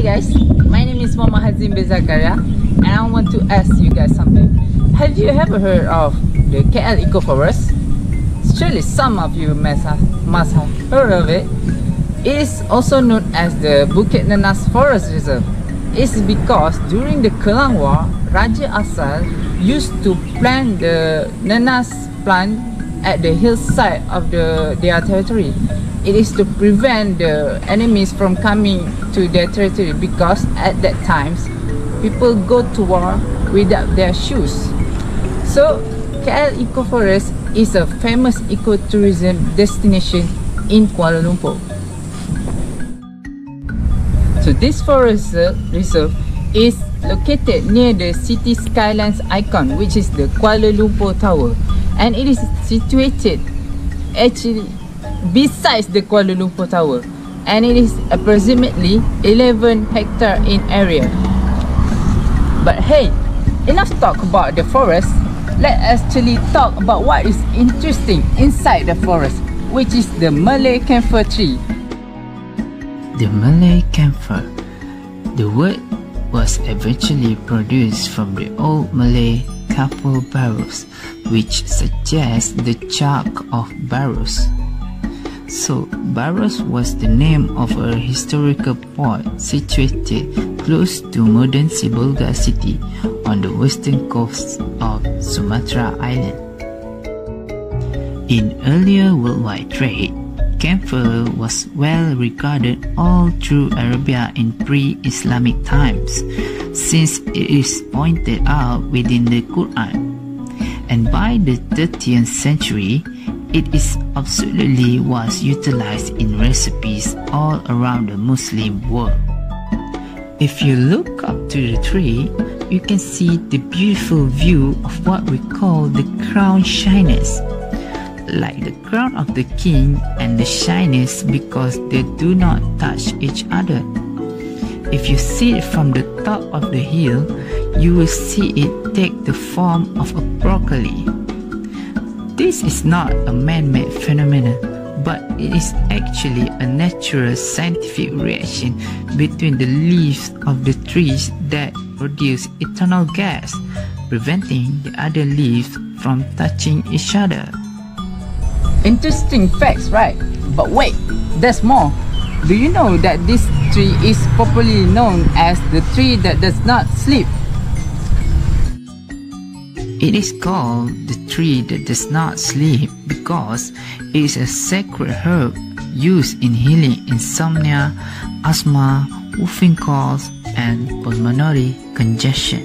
Hi guys, my name is Muhammad Hazim bin Zakaria and I want to ask you guys something. Have you ever heard of the KL Eco Forest? Surely some of you must have, must have heard of it. It is also known as the Bukit Nanas Forest Reserve. It's because during the Kelang War, Raja Asal used to plant the nanas plant at the hillside of the their territory. It is to prevent the enemies from coming to their territory because at that times people go to war without their shoes. So KL Eco Forest is a famous ecotourism destination in Kuala Lumpur. So this forest reserve is located near the city skylines icon which is the Kuala Lumpur Tower and it is situated actually besides the Kuala Lumpur Tower and it is approximately 11 hectare in area. But hey, enough talk about the forest. Let's actually talk about what is interesting inside the forest, which is the Malay camphor tree. The Malay camphor. The word was eventually produced from the old Malay kapur Barus, which suggests the chuck of Barus. So, Barus was the name of a historical port situated close to modern Sibolga city on the western coast of Sumatra Island. In earlier worldwide trade, camphor was well regarded all through Arabia in pre-Islamic times since it is pointed out within the Quran. And by the 13th century, it is absolutely was utilized in recipes all around the Muslim world. If you look up to the tree, you can see the beautiful view of what we call the crown shyness. Like the crown of the king and the shyness because they do not touch each other. If you see it from the top of the hill, you will see it take the form of a broccoli. This is not a man-made phenomenon, but it is actually a natural scientific reaction between the leaves of the trees that produce eternal gas, preventing the other leaves from touching each other. Interesting facts, right? But wait, there's more. Do you know that this tree is popularly known as the tree that does not sleep? It is called the tree that does not sleep because it is a sacred herb used in healing insomnia, asthma, whooping cough, and pulmonary congestion.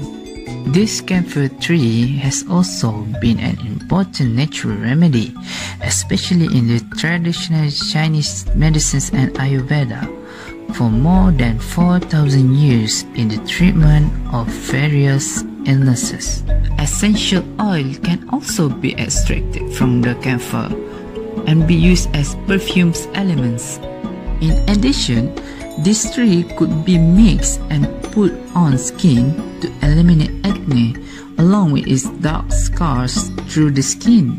This camphor tree has also been an important natural remedy, especially in the traditional Chinese medicines and Ayurveda, for more than 4,000 years in the treatment of various illnesses. Essential oil can also be extracted from the camphor and be used as perfumes elements. In addition, this tree could be mixed and put on skin to eliminate acne along with its dark scars through the skin.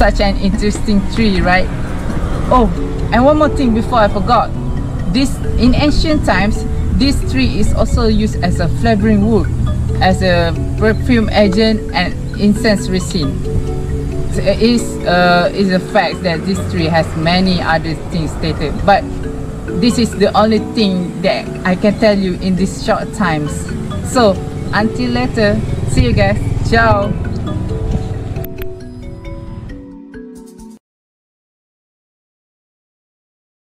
Such an interesting tree, right? Oh, and one more thing before I forgot. This in ancient times, this tree is also used as a flavoring wood, as a perfume agent and incense resin. It is, uh, is a fact that this tree has many other things stated, but this is the only thing that I can tell you in these short times. So, until later, see you guys. Ciao.